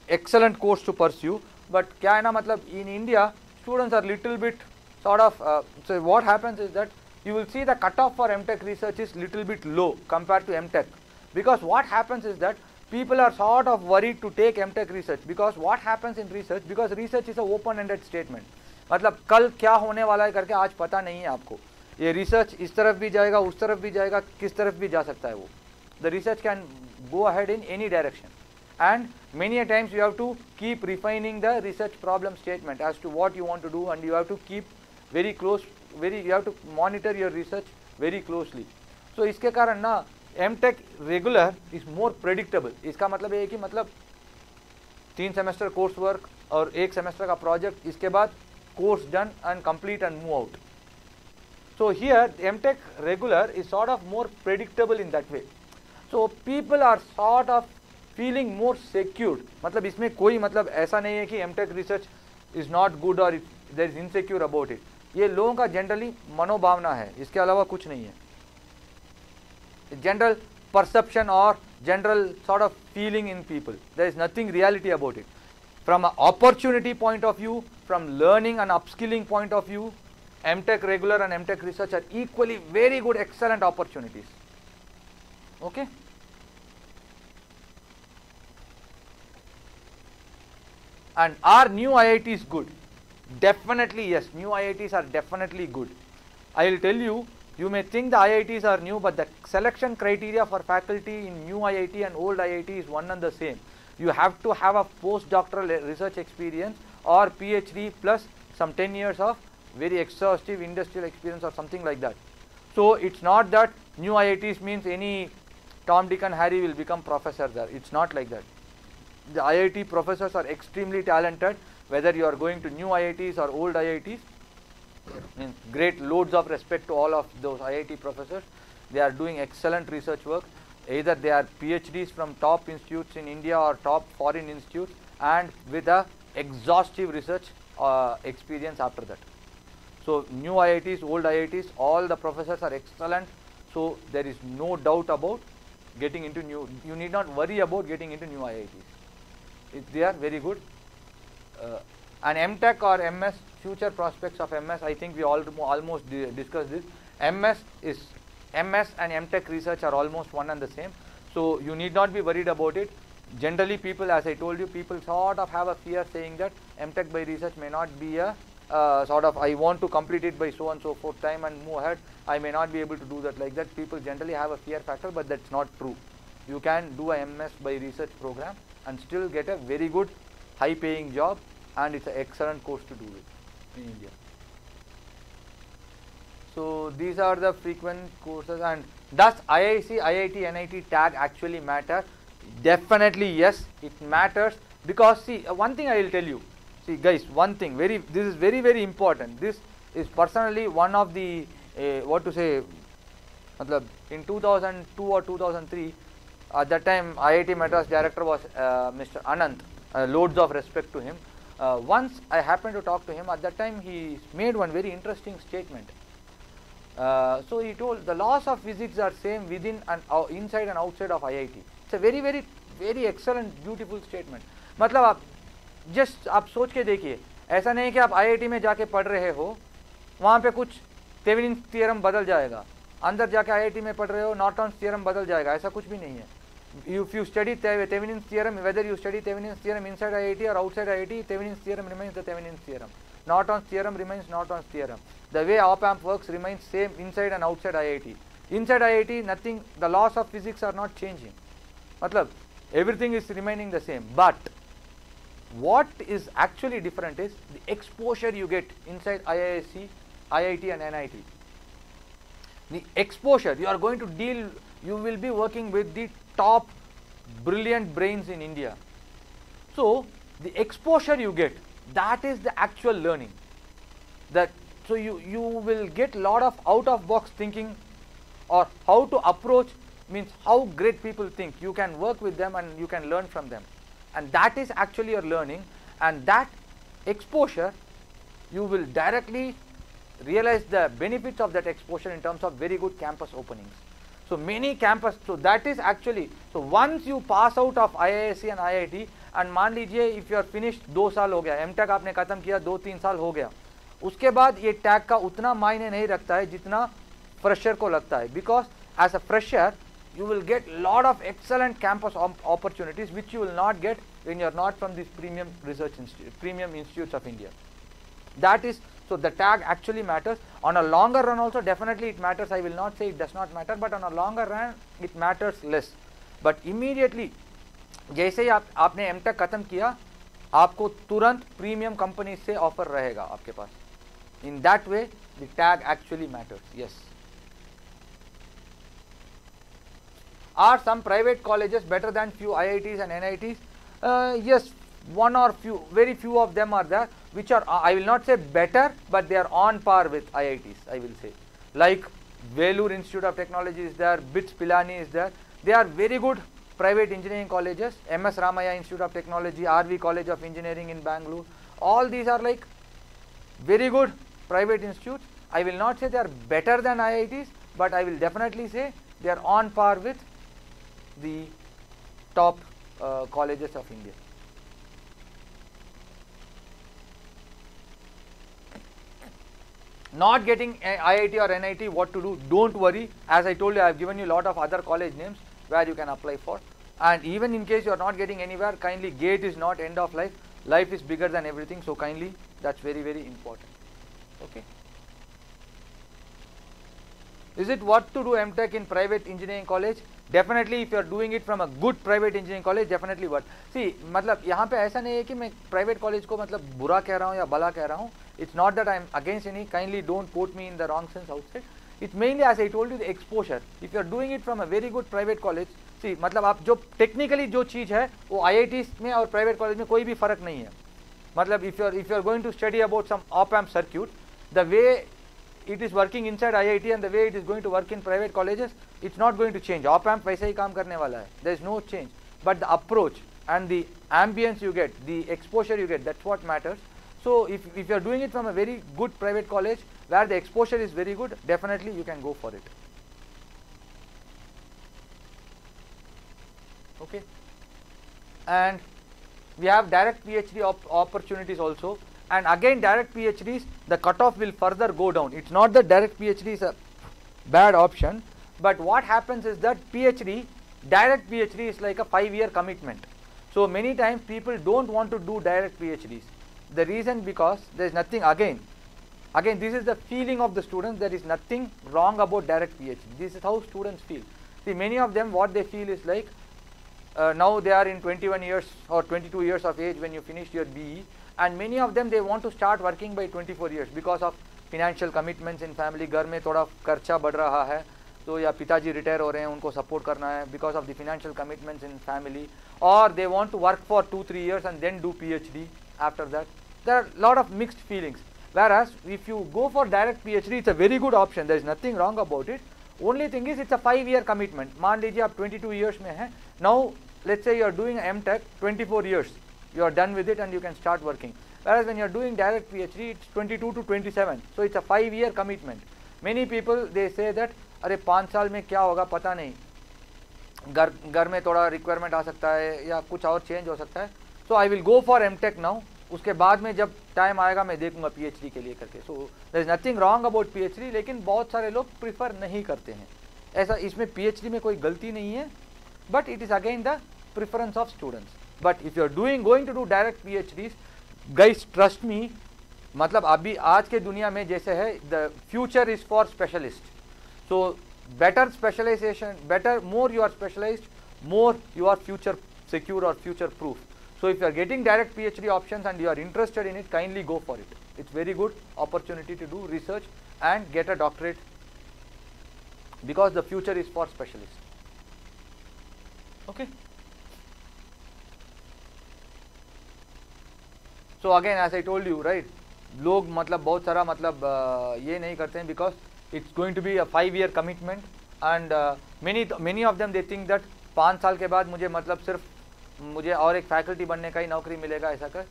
excellent course to pursue. But क्या है ना मतलब in India students are little bit sort of uh, so what happens is that you will see the cutoff for MTech research is little bit low compared to MTech because what happens is that people are sort of worried to take MTech research because what happens in research because research is a open ended statement मतलब कल क्या होने वाला है करके आज पता नहीं है आपको ये रिसर्च इस तरफ़ भी जाएगा उस तरफ़ भी जाएगा किस तरफ़ भी जा सकता है वो the research can go ahead in any direction and many a times you have to keep refining the research problem statement as to what you want to do and you have to keep very close very you have to monitor your research very closely so इसके कारण ना MTech regular is more predictable इसका मतलब ये है कि मतलब तीन सेमेस्टर कोर्स वर्क और एक सेमेस्टर का प्रोजेक्ट इसके बाद course done and complete and move out so here mtech regular is sort of more predictable in that way so people are sort of feeling more secure मतलब इसमें कोई मतलब ऐसा नहीं है कि M tech research is not good और there is insecure about it ये लोगों का जनरली मनोभावना है, इसके अलावा कुछ नहीं है। जनरल परसेप्शन और general sort of feeling in people there is nothing reality about it from opportunity point of view from learning and upskilling point of view M tech regular and M tech research are equally very good excellent opportunities okay okay? And are new IITs good? Definitely yes, new IITs are definitely good. I will tell you you may think the IITs are new, but the selection criteria for faculty in new IIT and old IIT is one and the same. You have to have a postdoctoral research experience or PhD plus some 10 years of very exhaustive industrial experience or something like that. So it's not that new IITs means any Tom, Dick and Harry will become professor there. It's not like that. The IIT professors are extremely talented whether you are going to new IITs or old IITs means great loads of respect to all of those IIT professors. They are doing excellent research work. Either they are PhDs from top institutes in India or top foreign institutes and with a exhaustive research uh, experience after that. So new IITs, old IITs, all the professors are excellent. So there is no doubt about getting into new, you need not worry about getting into new IITs. They are very good. Uh, and MTech or MS future prospects of MS I think we all almost discussed this. MS is MS and MTech research are almost one and the same. So you need not be worried about it. Generally people as I told you people sort of have a fear saying that MTech by research may not be a uh, sort of I want to complete it by so and so forth time and move ahead. I may not be able to do that like that. People generally have a fear factor but that's not true. You can do a MS by research program and still get a very good high paying job and it's an excellent course to do it in India. So these are the frequent courses and does IISc, IIT, NIT tag actually matter? Definitely yes, it matters because see uh, one thing I will tell you, see guys one thing very this is very very important this is personally one of the uh, what to say in 2002 or 2003 at that time IIT Madras director was uh, Mr. Anant uh, loads of respect to him uh, once I happened to talk to him at that time he made one very interesting statement. Uh, so he told the laws of physics are same within and uh, inside and outside of IIT. It's a very very very excellent beautiful statement. मतलब आप just आप सोच के देखिए ऐसा नहीं कि आप आईआईटी में जाके पढ़ रहे हो वहाँ पे कुछ तेविन थियरम बदल जाएगा अंदर जाके आईआईटी में पढ़ रहे हो नॉर्टन थियरम बदल जाएगा ऐसा कुछ भी नहीं है if you study Thevenin's theorem, whether you study Thevenin's theorem inside IIT or outside IIT, Thevenin's theorem remains the Thevenin's theorem. Norton's theorem remains Norton's theorem. The way op-amp works remains same inside and outside IIT. Inside IIT, nothing, the laws of physics are not changing. Matlab, everything is remaining the same. But what is actually different is the exposure you get inside IISc, IIT and NIT. The exposure, you are going to deal you will be working with the top brilliant brains in India. So, the exposure you get that is the actual learning that so you you will get lot of out of box thinking or how to approach means how great people think you can work with them and you can learn from them and that is actually your learning and that exposure you will directly realize the benefits of that exposure in terms of very good campus openings. So many campus, so that is actually, so once you pass out of IISc and IIT and मान लीजिए if you are finished दो साल हो गया M take आपने खत्म किया दो साल हो गया उसके बाद ये टैग का उतना मायने नहीं रखता है जितना फ्रेशर को लगता है because as a fresher you will get lot of excellent campus opportunities which you will not get when you are not from these premium research institute, premium institutes of India. That is, so the tag actually matters. On a longer run also definitely it matters. I will not say it does not matter, but on a longer run it matters less. But immediately जैसे ही आप आपने M take खत्म किया आपको तुरंत premium company से offer रहेगा आपके पास in that way the tag actually matters yes Are some private colleges better than few IITs and NITs? Uh, yes, one or few, very few of them are there, which are, I will not say better, but they are on par with IITs, I will say. Like Vellore Institute of Technology is there, BITS Pilani is there. They are very good private engineering colleges, MS Ramaiah Institute of Technology, RV College of Engineering in Bangalore. All these are like very good private institutes. I will not say they are better than IITs, but I will definitely say they are on par with the top uh, colleges of India. Not getting IIT or NIT, what to do? Don't worry. As I told you, I have given you lot of other college names where you can apply for. And even in case you are not getting anywhere, kindly GATE is not end of life. Life is bigger than everything. So kindly, that's very, very important. Okay. Is it what to do MTech in private engineering college? Definitely if you are doing it from a good private engineering college definitely work see मतलब यहाँ पे ऐसा नहीं है कि मैं private college को मतलब बुरा कह रहा हूँ या भला कह रहा हूँ. It's not that I am against any kindly don't put me in the wrong sense outside it's mainly as I told you the exposure if you are doing it from a very good private college see मतलब आप जो technically जो चीज़ है, वो आई में और private college में कोई भी फ़र्क नहीं है. मतलब if you are if you are going to study about some op amp circuit the way it is working inside IIT and the way it is going to work in private colleges, it's not going to change. Op amp वैसे ही काम करने वाला है. There is no change. But the approach and the ambience you get, the exposure you get, that's what matters. So if, if you are doing it from a very good private college where the exposure is very good, definitely you can go for it. Okay. And we have direct PhD op opportunities also and again direct PhDs the cutoff will further go down. It's not that direct PhD is a bad option, but what happens is that PhD, direct PhD is like a 5 year commitment. So many times people don't want to do direct PhDs. The reason because there is nothing again, again this is the feeling of the students, there is nothing wrong about direct PhD. This is how students feel. See many of them what they feel is like uh, now they are in 21 years or 22 years of age when you finished your BE and many of them they want to start working by 24 years because of financial commitments in family घर में थोड़ा खर्चा बढ़ रहा है तो या पिताजी रिटायर हो रहे हैं उनको सपोर्ट करना है because of the financial commitments in family or they want to work for 2-3 years and then do PhD after that there are a lot of mixed feelings whereas if you go for direct PhD it's a very good option there is nothing wrong about it only thing is it's a 5 year commitment मान लीजिए आप 22 years में हैं now let's say you are doing M Tech 24 years You are done with it and you can start working. Whereas when you are doing direct PhD, it's 22 to 27. So it's a five year commitment. Many people they say that अरे पाँच साल में क्या होगा पता नहीं घर घर में थोड़ा रिक्वायरमेंट आ सकता है या कुछ और चेंज हो सकता है so I will go for M tech now उसके बाद में जब टाइम आएगा मैं देखूँगा पीएचडी के लिए करके so there is nothing wrong about PhD लेकिन बहुत सारे लोग प्रिफर नहीं करते हैं ऐसा इसमें पीएचडी में कोई गलती नहीं है but it is again the preference of students but if you are doing going to do direct PhDs guys trust me मतलब अभी आज के दुनिया में जैसे है the future is for specialist so better specialisation better more you are specialised more your future secure or future proof. So if you are getting direct PhD options and you are interested in it, kindly go for it. It's very good opportunity to do research and get a doctorate because the future is for specialists. Okay. So again as I told you right लोग मतलब बहुत सारा मतलब uh, ये नहीं करते हैं because it's going to be a five year commitment and many many of them they think that पाँच साल के बाद मुझे मतलब सिर्फ़ मुझे और एक फैकल्टी बनने का ही नौकरी मिलेगा ऐसा कर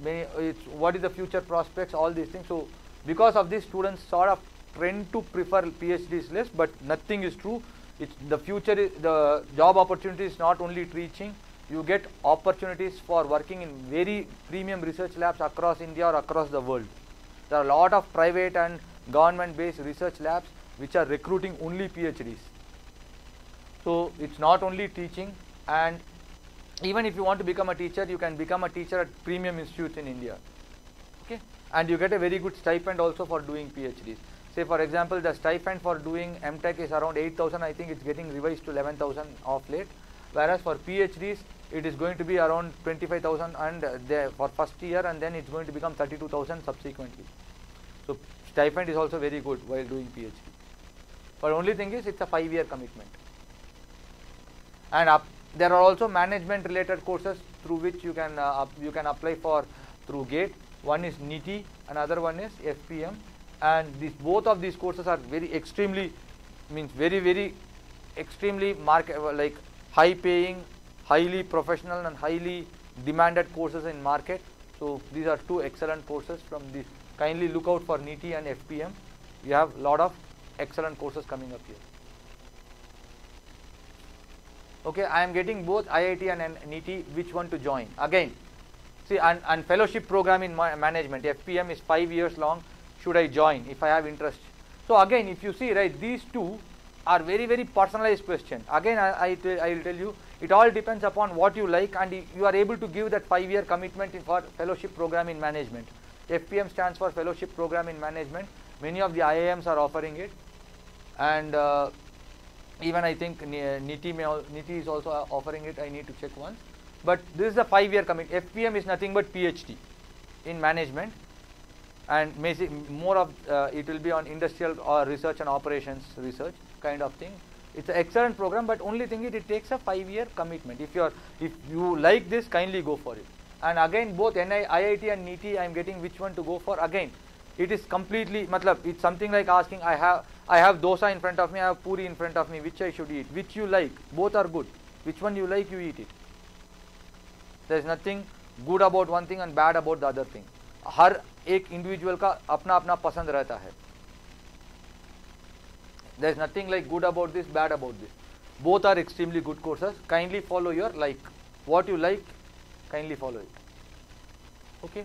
many it's what is the future prospects all this thing so because of this students sort of trend to trend P H D less but nothing is true it's the future is the job opportunity is not only reaching you get opportunities for working in very premium research labs across India or across the world. There are a lot of private and government based research labs which are recruiting only PhDs so it's not only teaching and even if you want to become a teacher you can become a teacher at premium institutes in India. Okay? And you get a very good stipend also for doing PhDs say for example the stipend for doing MTech is around 8000 I think it's getting revised to 11000 off late. Whereas for PhDs it is going to be around 25000 and uh, for first year and then it's going to become 32000 subsequently. So stipend is also very good while doing PhD but only thing is it's a 5 year commitment. And up there are also management related courses through which you can uh, you can apply for through gate one is NITIE another one is FPM and both of these courses are very extremely means very very extremely market like high paying highly professional and highly demanded courses in market. So these are two excellent courses from this kindly look out for NITIE and FPM we have lot of excellent courses coming up here. Okay I am getting both IIT and NITIE which one to join? Again see and, and fellowship program in management FPM is 5 years long should I join if I have interest? So again if you see right these two are very very personalized question. Again I, I, I will tell you it all depends upon what you like and you are able to give that 5 year commitment for fellowship program in management. FPM stands for fellowship program in management. Many of the IIMs are offering it. And uh, even I think NITIE, may, NITIE is also offering it, I need to check once. But this is a 5 year commitment. FPM is nothing but PhD in management. And more of uh, it will be on industrial or research and operations research kind of thing. It's an excellent program, but only thing is it takes a five-year commitment. If you are, if you like this, kindly go for it. And again, both NI, IIT and NITIE, I am getting which one to go for again. It is completely, matlab, it's something like asking, I have, I have dosa in front of me, I have puri in front of me, which I should eat, which you like, both are good. Which one you like, you eat it. There is nothing good about one thing and bad about the other thing. हर एक individual का अपना अपना पसंद रहता है there is nothing like good about this bad about this. Both are extremely good courses. Kindly follow your like. What you like kindly follow it. Okay?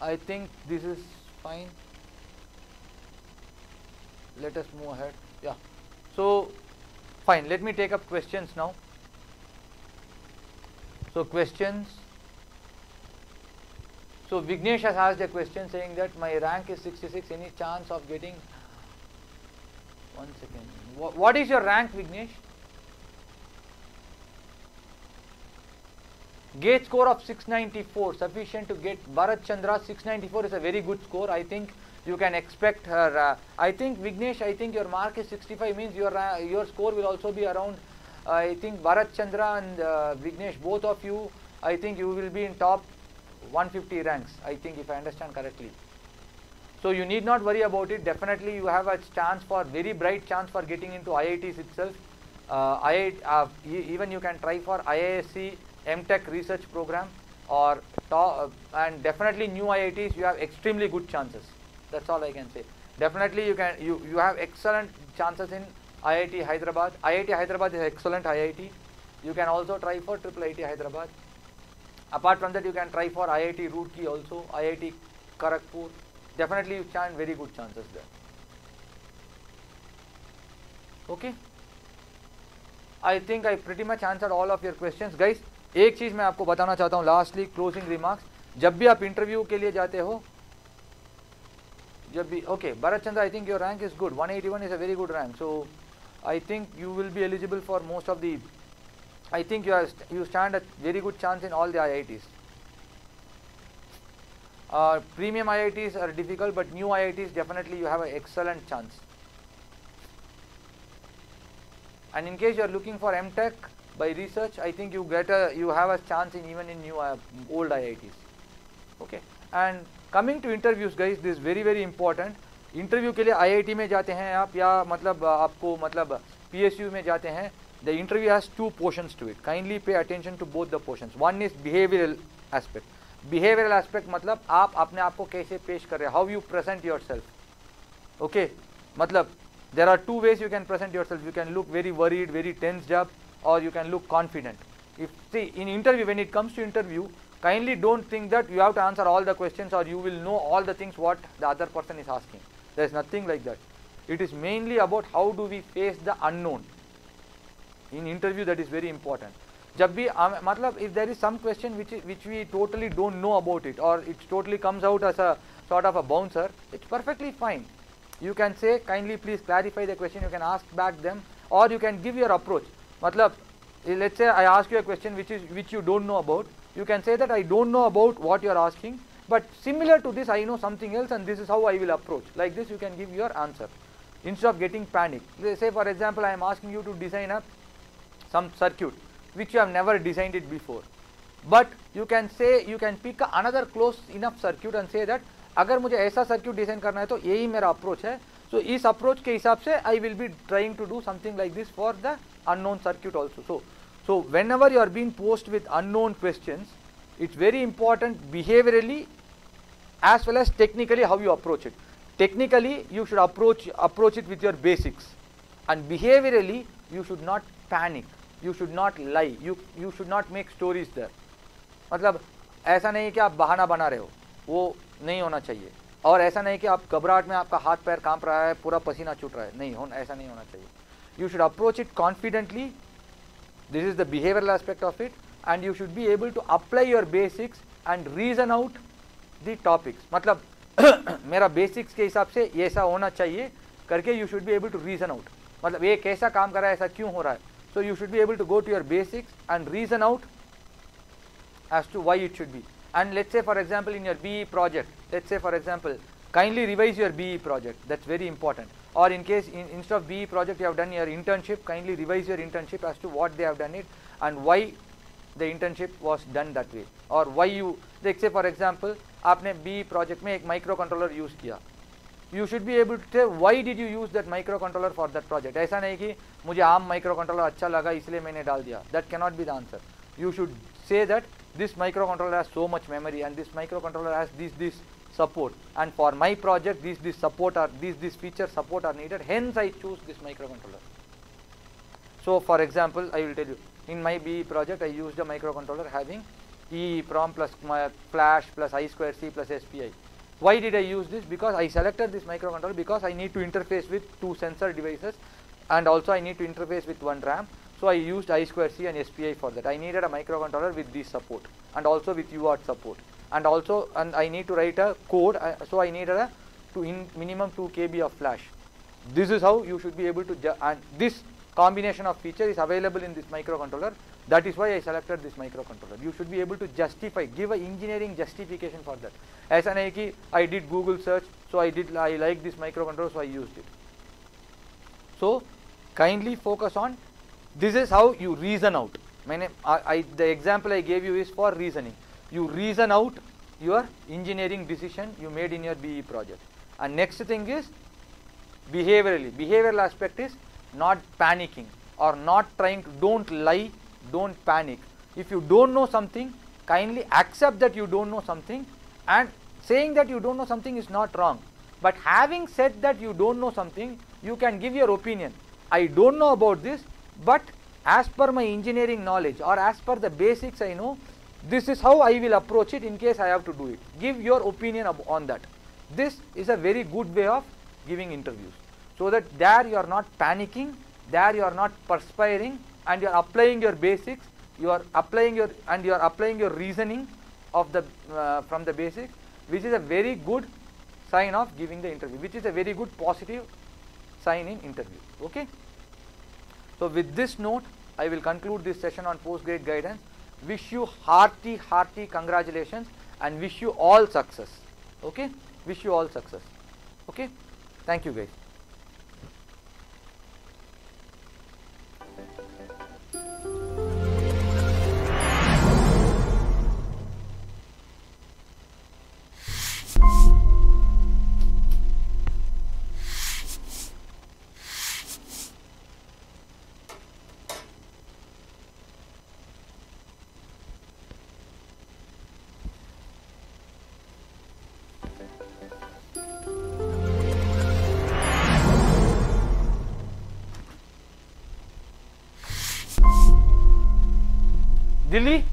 I think this is fine. Let us move ahead. Yeah. So fine. Let me take up questions now. So questions. So Vignesh has asked a question saying that my rank is 66 any chance of getting one second what, what is your rank Vignesh Gate score of 694 sufficient to get Bharat Chandra 694 is a very good score. I think you can expect her. Uh, I think Vignesh, I think your mark is 65 means your uh, your score will also be around. Uh, I think Bharat Chandra and uh, Vignesh, both of you, I think you will be in top 150 ranks. I think if I understand correctly. So you need not worry about it. Definitely you have a chance for very bright chance for getting into IITs itself. Uh, IIT, uh, even you can try for IISc MTech research program or uh, and definitely new IITs you have extremely good chances. That's all I can say. Definitely you can you you have excellent chances in IIT Hyderabad. IIT Hyderabad is excellent IIT you can also try for triple IIT Hyderabad. Apart from that you can try for IIT Roorkee also IIT Kharagpur definitely you stand very good chances there okay I think I pretty much answered all of your questions guys एक चीज़ मैं आपको बताना चाहता हूँ lastly closing remarks जब भी आप interview के लिए जाते हो जब भी okay Bharat Chandra I think your rank is good 181 is a very good rank so I think you will be eligible for most of the I think you, are st- you stand a very good chance in all the IITs. Uh, premium IITs are difficult, but new IITs definitely you have an excellent chance. And in case you are looking for MTech by research, I think you get a you have a chance in even in new uh, old IITs. Okay. And coming to interviews, guys, this is very very important. Interview के लिए IIT में जाते हैं आप या मतलब आपको मतलब पीएसयू में जाते हैं the interview has to portions to it kindly pay attention to both the portions one is behavioural aspect behavioural aspect मतलब आप अपने आप को कैसे पेश कर रहे हैं how you present your self okay मतलब there are two ways you can present your self you can look very worried very tense जब और you can look confident if see in interview when it comes to interview kindly don't think that you have to answer all the question और you will know all the things what the other person is asking the is nothing like that it is mainly about how do we face the unknown in interview that is very important जब भी हम- मतलब if there is some question which is, which we totally don't know about it or it totally comes out as a sort of a bouncer it's perfectly fine you can say kindly please clarify the question you can ask back them or you can give your approach matlab eh, let's say i ask you a question which is which you don't know about you can say that i don't know about what you are asking but similar to this i know something else and this is how i will approach like this you can give your answer instead of getting panic Let's say for example i am asking you to design a some circuit Which you have never designed it before but you can say you can pick another close enough circuit and say that मुझे ऐसा circuit design करना है तो यही मेरा approach है सो so, approach के हिसाब से I will be trying to do something like this for the unknown circuit also so so whenever you are been post with unknown question it's very important behaviourally as well as technically how you approach it. Technically, you should approach approach it with your basics, and behaviorally, you should not panic. You should not lie. You you should not make stories there. मतलब ऐसा नहीं कि आप बहाना बना रहे हो। वो नहीं होना चाहिए। और ऐसा नहीं कि आप घबराहट में आपका हाथ पैर काँप रहा है, पूरा पसीना छूट रहा है। नहीं हो ऐसा नहीं होना चाहिए। You should approach it confidently this is the behavioral aspect of it. And you should be able to apply your basics and reason out the topics. मतलब मेरा बेसिक्स के हिसाब से ऐसा होना चाहिए करके you should be able to reason out मतलब ये कैसा काम कर रहा है, ऐसा क्यों हो रहा है? So you should be able to go to your basics and reason out as to why it should be. And let's say for example in your BE project, let's say for example, kindly revise your BE project, that's very important. Or in case in, instead of BE project you have done your internship, kindly revise your internship as to what they have done it and why the internship was done that way. Or why you, let's say for example, आपने BE project में एक microcontroller use किया. You should be able to tell why did you use that microcontroller for that project. ऐसा नहीं कि मुझे आम microcontroller अच्छा लगा इसलिए मैंने डाल दिया. That cannot be the answer. You should say that this microcontroller has so much memory and this microcontroller has this this support and for my project these this support are these these feature support are needed hence I choose this microcontroller. So for example I will tell you in my BE project I used a microcontroller having EEPROM plus my flash plus I square C plus SPI. why did I use this? Because I selected this microcontroller because I need to interface with two sensor devices and also I need to interface with one RAM. So I used I square C and SPI for that. I needed a microcontroller with this support and also with UART support and also and I need to write a code. uh, so I needed a to in minimum 2 KB of flash. This is how you should be able to and this combination of features is available in this microcontroller. That is why I selected this microcontroller. You should be able to justify, give a engineering justification for that. As an IKEA, I did Google search, so I did I like this microcontroller, so I used it. So kindly focus on this is how you reason out. I, I, the example I gave you is for reasoning. You reason out your engineering decision you made in your BE project. And next thing is behaviorally. Behavioral aspect is not panicking or not trying to don't lie, don't panic. If you don't know something, kindly accept that you don't know something and saying that you don't know something is not wrong. But having said that you don't know something, you can give your opinion. I don't know about this, but as per my engineering knowledge or as per the basics I know, this is how I will approach it in case I have to do it. Give your opinion on that. This is a very good way of giving interviews. So that there you are not panicking, there you are not perspiring and you are applying your basics, you are applying your and you are applying your reasoning of the uh, from the basics which is a very good sign of giving the interview, which is a very good positive sign in interview. Okay. So with this note, I will conclude this session on post-GATE guidance. Wish you hearty, hearty congratulations and wish you all success. Okay? Wish you all success. Okay? Thank you guys. Delhi?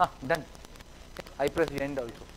Ah, done. I press end also.